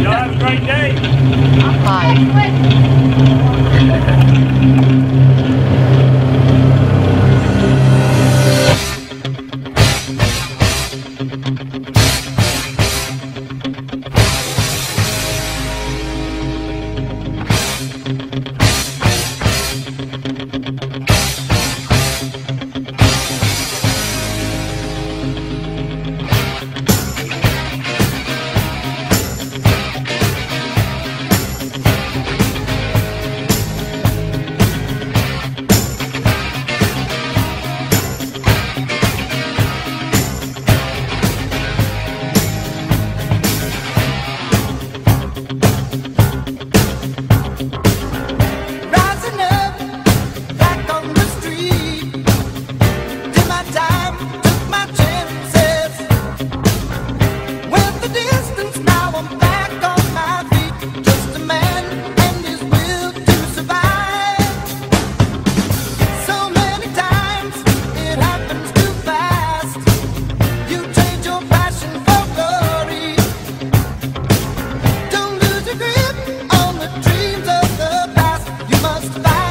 Y'all have a great day. Bye. left.